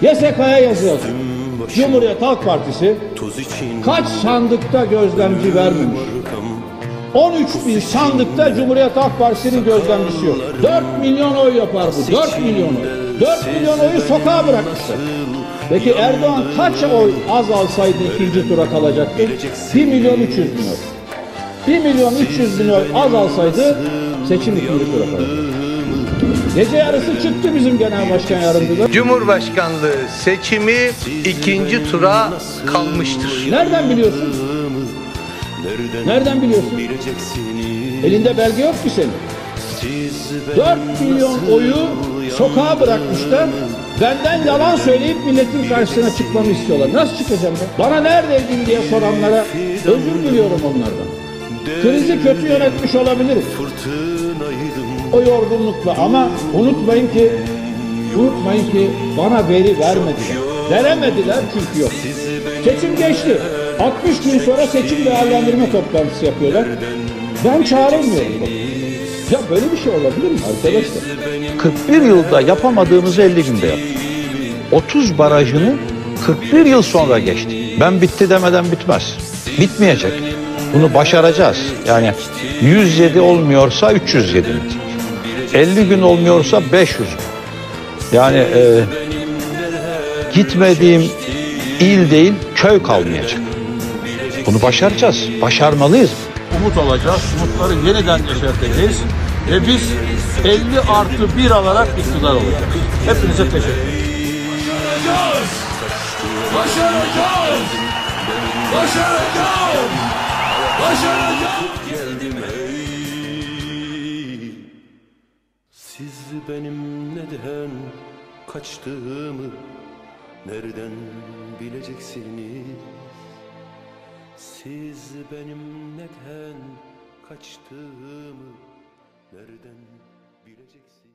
TSK'ya yazı yazıyor. Cumhuriyet Halk Partisi kaç sandıkta gözlemci vermemiş? 13 bin sandıkta Cumhuriyet Halk Partisi'nin gözlemcisi yok. 4 milyon oy yapar bu. 4 milyon oy. 4 milyon oyu sokağa bırakmışlar. Peki Erdoğan kaç oy az alsaydı ikinci tura kalacaktı? 1 milyon 300 bin oy. 1 milyon 300 bin oy az alsaydı seçim ikinci tura kalacaktı. Gece yarısı çıktı bizim genel başkan yardımcısı. Cumhurbaşkanlığı seçimi ikinci tura kalmıştır. Nereden biliyorsun? Nereden biliyorsun? Elinde belge yok ki senin. 4 milyon oyu sokağa bırakmışlar. Benden yalan söyleyip milletin karşısına çıkmamı istiyorlar. Nasıl çıkacağım ben? Bana neredeydin diye soranlara özür diliyorum onlardan. Krizi kötü yönetmiş olabilirim. O yorgunlukla ama unutmayın ki unutmayın ki bana veri vermediler. Veremediler çünkü yok. Seçim geçti. 60 gün sonra seçim değerlendirme toplantısı yapıyorlar. Ben çağrılmıyorum. Ya böyle bir şey olabilir mi arkadaşlar? 41 yılda yapamadığımızı 50 günde yaptık. 30 barajını 41 yıl sonra geçti. Ben bitti demeden bitmez. Bitmeyecek. Bunu başaracağız. Yani 107 olmuyorsa 307 mi? 50 gün olmuyorsa 500 gün. Yani e, gitmediğim il değil köy kalmayacak. Bunu başaracağız. Başarmalıyız. umut olacağız. Umutları yeniden yeşerteceğiz. Ve biz 50 artı 1 alarak iktidar olacağız. Hepinize teşekkür ederim. Başaracağız! Başaracağız! Başaracağız! geldim Siz benim neden kaçtığımı Nereden bileceksiniz? Siz benim neden kaçtığımı Nereden bileceksiniz